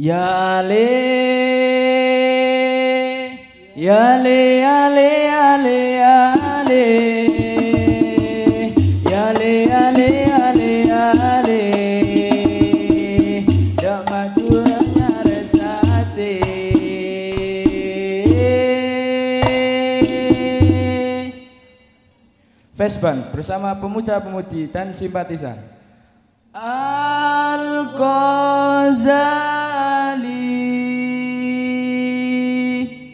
Yale Yale Yale Yale Yale Yale Yale Yale ya le. Curangnya resate. Vesban bersama pemuda-pemudi dan simpatisan. Al-Ghazali.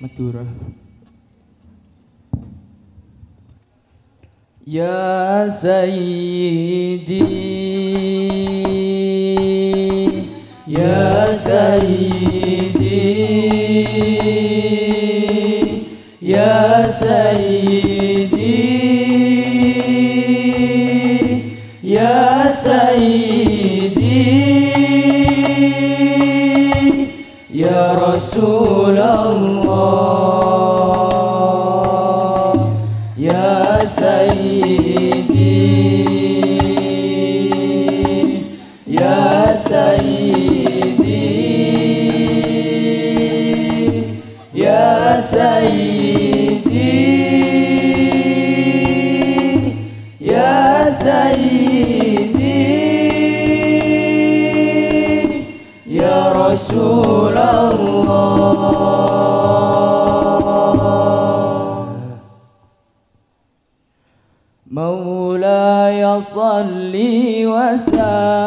Madura. Ya Sayyidi. Ya Sayyidi. Ya Sayyidi. Ya Sayyidi. Ya Rasul. يا رسول الله. مولاي صلي وسلم.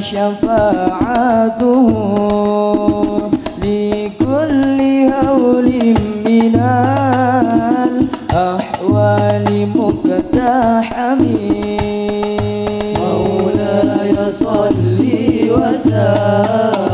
شفاعته لكل هول من الأحوال مقتحم مولاي صلي وسلم.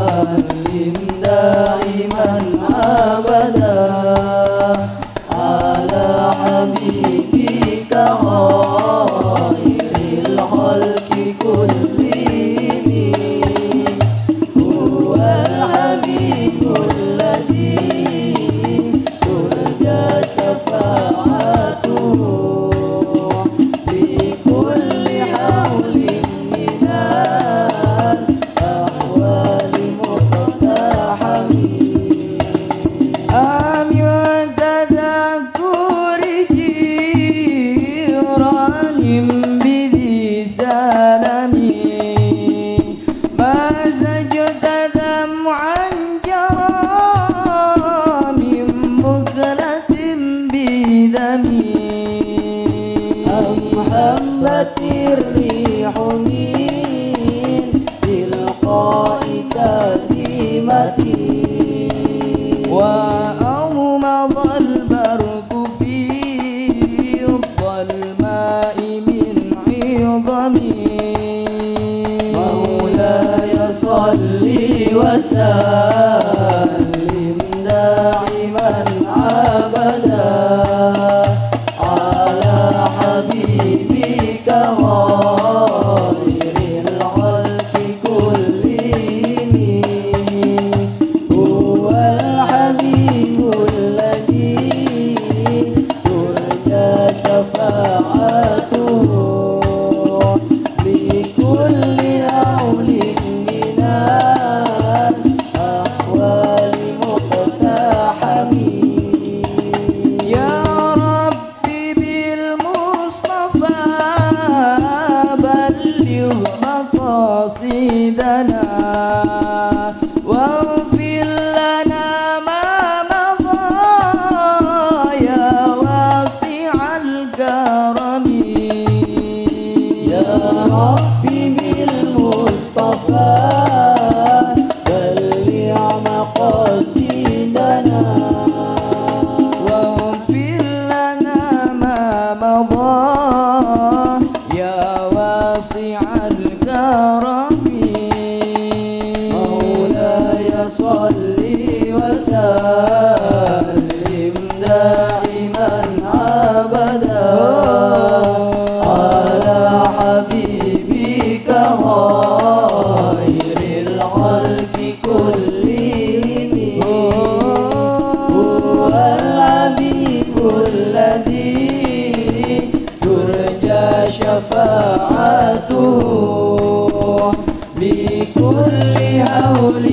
كل هول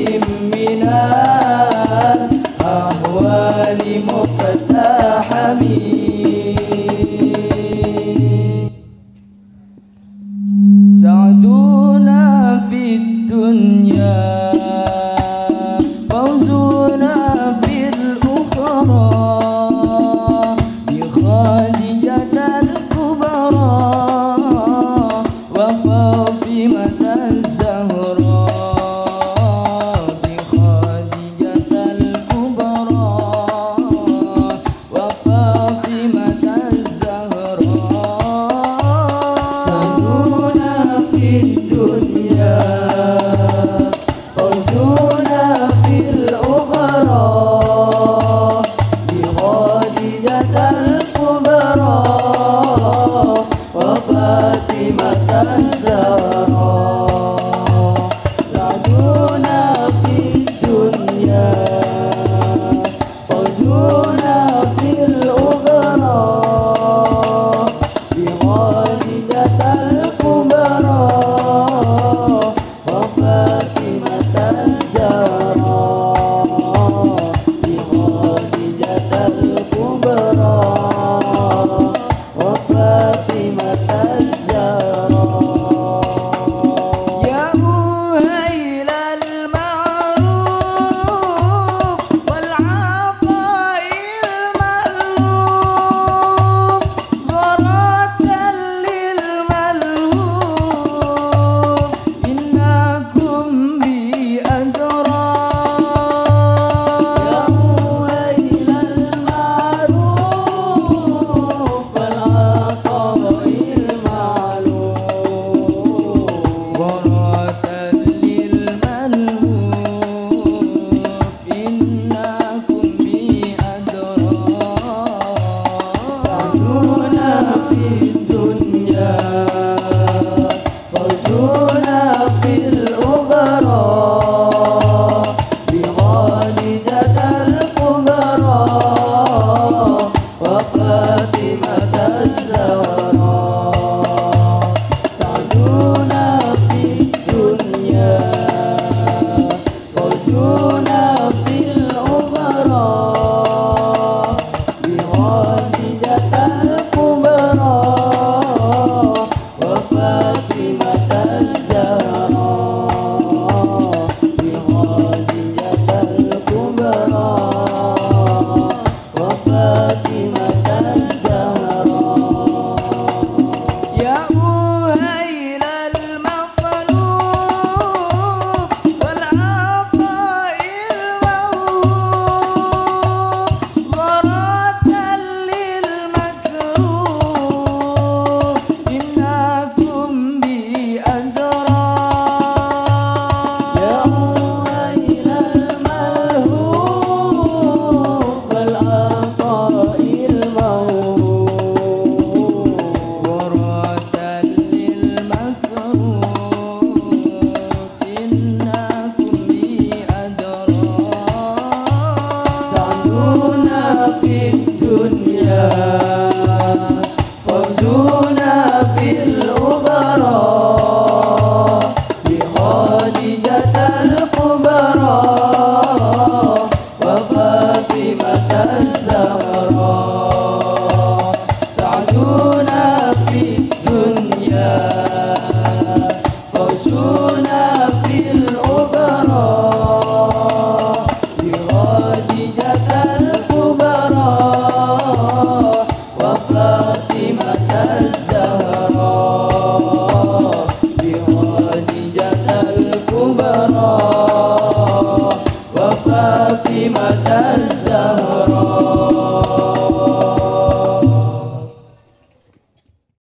من الأهوال مين Mata You know.